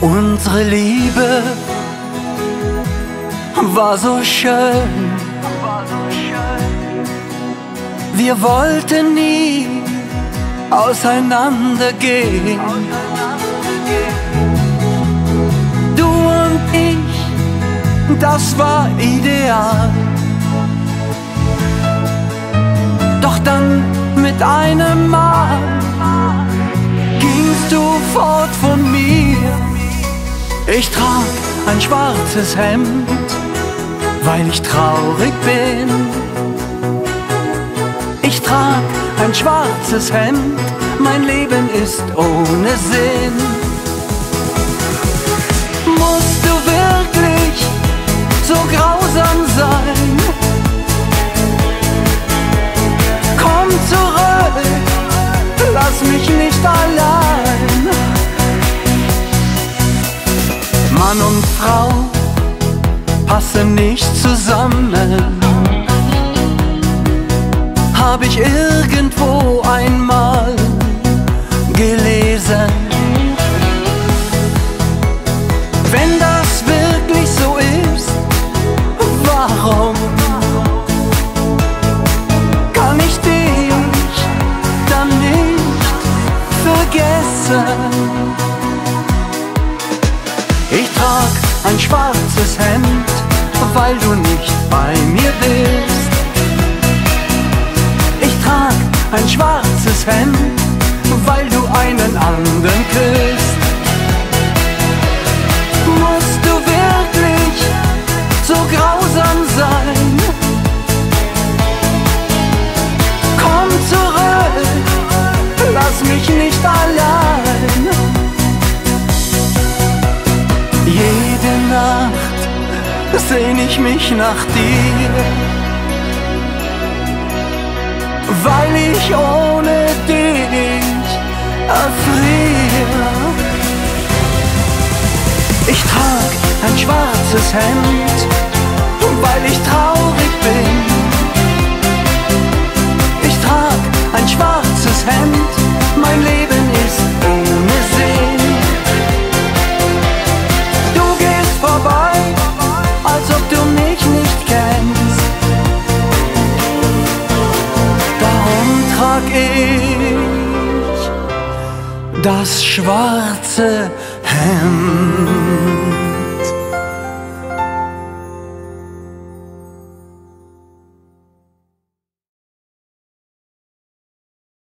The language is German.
Unsere Liebe war so schön. Wir wollten nie auseinandergehen. Du und ich, das war ideal. Doch dann mit einem Mal gingst du fort von mir. Ich trag ein schwarzes Hemd, weil ich traurig bin. Ich trag ein schwarzes Hemd, mein Leben ist ohne Sinn. Frau passen nicht zusammen. Hab ich irgendwo einmal gelesen. Wenn das wirklich so ist, warum kann ich dich nicht vergessen? Ich trag ein schwarzes Hemd, weil du nicht bei mir bist. Ich trag ein schwarzes Hemd, weil du einen anderen küsst. Musst du wirklich so grausam sein? Komm zurück, lass mich nicht allein. Jede Nacht sehn ich mich nach dir, weil ich ohne dich erfriere. Ich trag ein schwarzes Hemd, weil ich traurig Trag ich das schwarze Hemd.